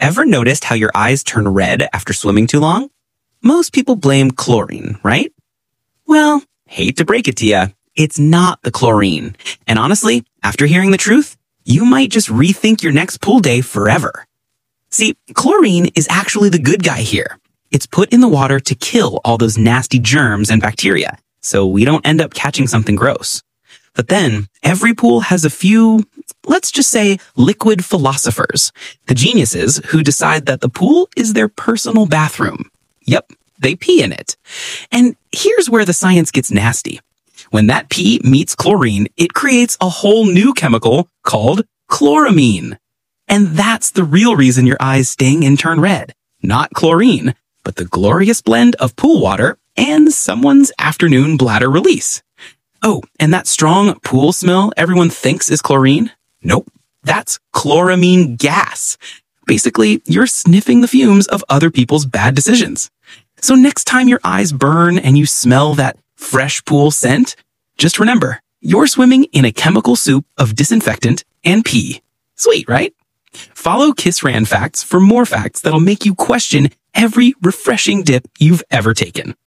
Ever noticed how your eyes turn red after swimming too long? Most people blame chlorine, right? Well, hate to break it to you, it's not the chlorine. And honestly, after hearing the truth, you might just rethink your next pool day forever. See, chlorine is actually the good guy here. It's put in the water to kill all those nasty germs and bacteria, so we don't end up catching something gross. But then, every pool has a few, let's just say, liquid philosophers, the geniuses who decide that the pool is their personal bathroom. Yep, they pee in it. And here's where the science gets nasty. When that pee meets chlorine, it creates a whole new chemical called chloramine. And that's the real reason your eyes sting and turn red. Not chlorine, but the glorious blend of pool water and someone's afternoon bladder release. Oh, and that strong pool smell everyone thinks is chlorine? Nope. That's chloramine gas. Basically, you're sniffing the fumes of other people's bad decisions. So next time your eyes burn and you smell that fresh pool scent, just remember, you're swimming in a chemical soup of disinfectant and pee. Sweet, right? Follow Kisran Facts for more facts that'll make you question every refreshing dip you've ever taken.